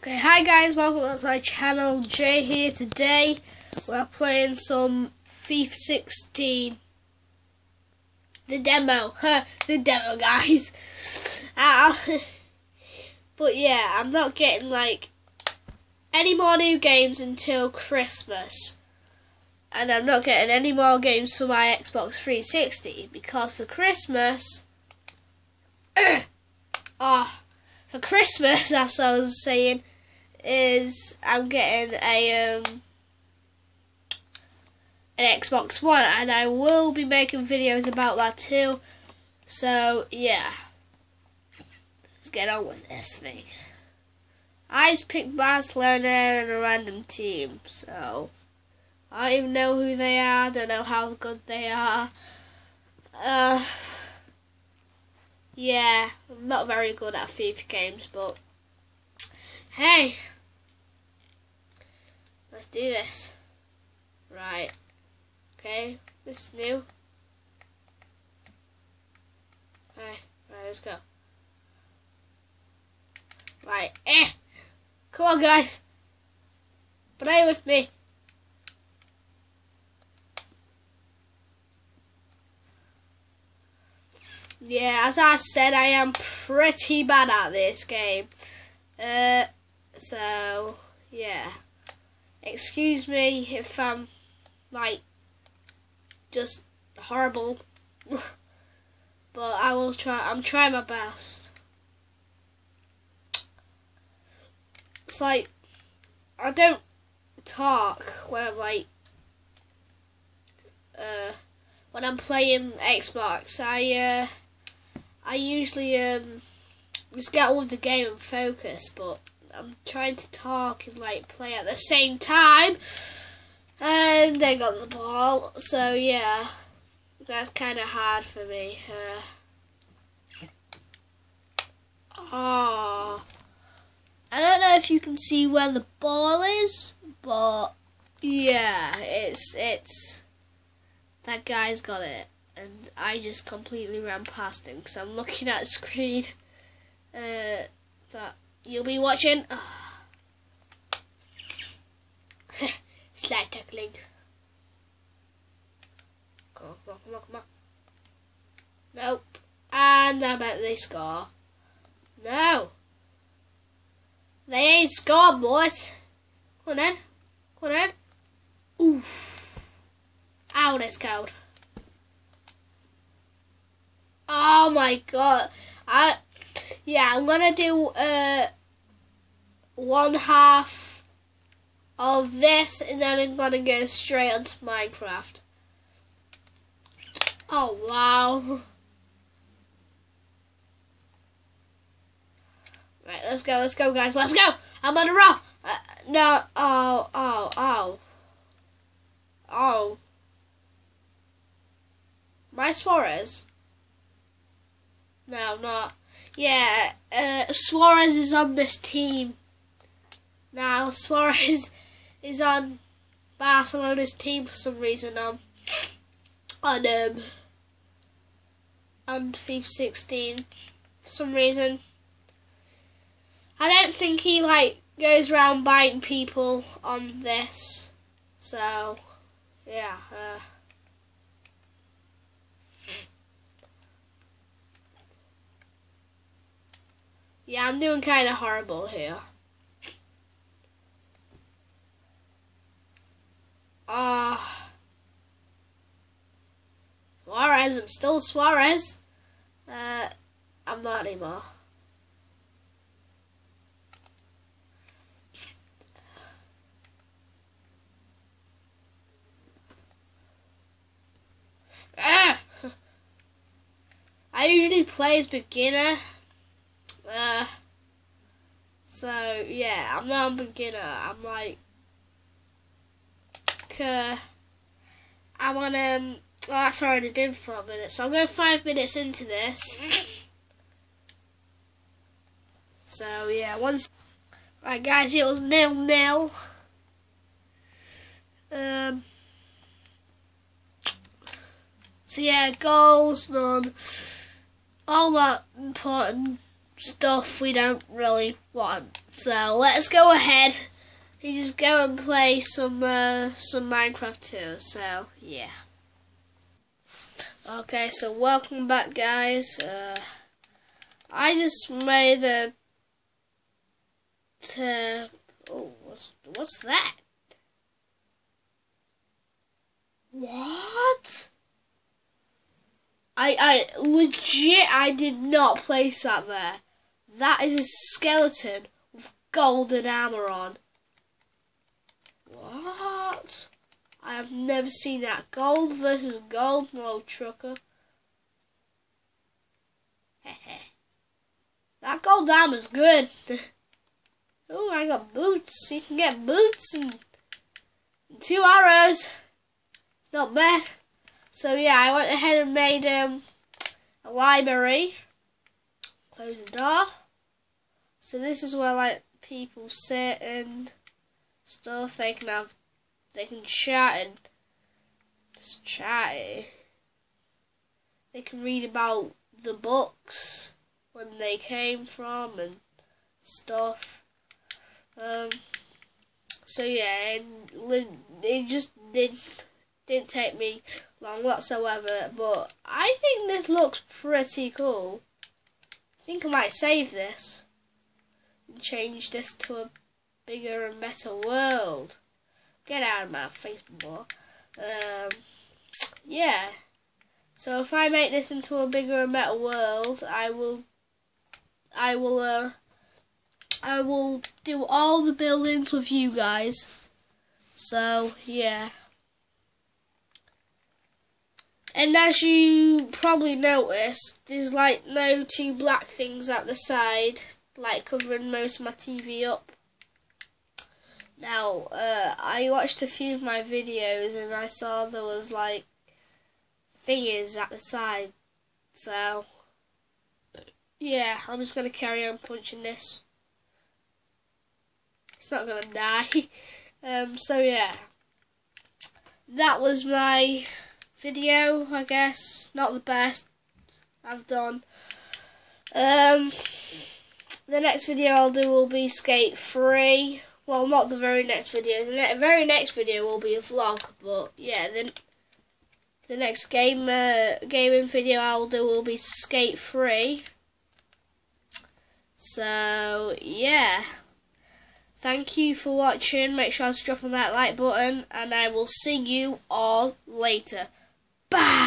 Okay, hi guys, welcome back to my channel. Jay here. Today we're playing some FIFA 16. The demo. the demo, guys. Uh, but yeah, I'm not getting like any more new games until Christmas. And I'm not getting any more games for my Xbox 360 because for Christmas. Uh, oh, for Christmas, as I was saying, is I'm getting a um, an Xbox One, and I will be making videos about that too. So yeah, let's get on with this thing. I just picked Barcelona and a random team, so I don't even know who they are. Don't know how good they are. Uh, yeah, I'm not very good at FIFA games, but hey, let's do this. Right, okay, this is new. Okay, right, let's go. Right, eh, come on guys, play with me. Yeah, as I said, I am pretty bad at this game. Uh, so, yeah. Excuse me if I'm, like, just horrible. but I will try, I'm trying my best. It's like, I don't talk when I'm, like, uh, when I'm playing Xbox. I, uh, I usually um just get on with the game and focus, but I'm trying to talk and like play at the same time, and they got the ball. So yeah, that's kind of hard for me. Uh, oh, I don't know if you can see where the ball is, but yeah, it's it's that guy's got it and I just completely ran past him because I'm looking at a screen uh, that you'll be watching. Slide tackling. Come on, come on, come on, come on. Nope. And I bet they score. No. They ain't scored, boys. Come on then. Come on then. Oof. Ow, that's cold. Oh my god. I yeah, I'm gonna do uh one half of this and then I'm gonna go straight onto Minecraft. Oh wow. Right, let's go, let's go guys, let's go! I'm on a roll! Uh, no, oh, oh, oh. Oh. My Suarez? No, not. Yeah, uh, Suarez is on this team. Now, Suarez is on Barcelona's team for some reason. Um, on um, on FIFA 16 for some reason. I don't think he like goes around biting people on this. So, yeah. Uh, Yeah, I'm doing kind of horrible here. Ah. Uh, Suarez, I'm still Suarez. Uh, I'm not anymore. Ah! I usually play as beginner. Uh, so yeah, I'm not a beginner. I'm like, uh, I'm on um. Oh, that's already been four minutes. So I'm going five minutes into this. So yeah, once. Right, guys, it was nil nil. Um. So yeah, goals, none. All that important stuff we don't really want. So let's go ahead and just go and play some uh, some Minecraft too. So yeah. Okay, so welcome back, guys. Uh, I just made a. To, oh, what's what's that? What? I I legit I did not place that there. That is a skeleton with golden armor on. What? I have never seen that. Gold versus gold, no trucker. that gold armor's good. oh, I got boots. You can get boots and two arrows. It's not bad. So yeah, I went ahead and made um, a library. Close the door. So this is where like people sit and stuff. They can have, they can chat and just chat. They can read about the books when they came from and stuff. Um, so yeah, it, it just did didn't take me long whatsoever, but I think this looks pretty cool. Think I might save this and change this to a bigger and better world. Get out of my face, more. Um, yeah. So if I make this into a bigger and better world, I will, I will, uh, I will do all the buildings with you guys. So yeah. And as you probably noticed, there's like no two black things at the side, like covering most of my TV up. Now, uh, I watched a few of my videos and I saw there was like thingies at the side. So, yeah, I'm just going to carry on punching this. It's not going to die. um, so yeah, that was my video, I guess. Not the best I've done. Um, the next video I'll do will be Skate 3. Well, not the very next video. The ne very next video will be a vlog, but yeah, then the next game uh, gaming video I'll do will be Skate 3. So, yeah. Thank you for watching. Make sure to drop on that like button, and I will see you all later. Bye.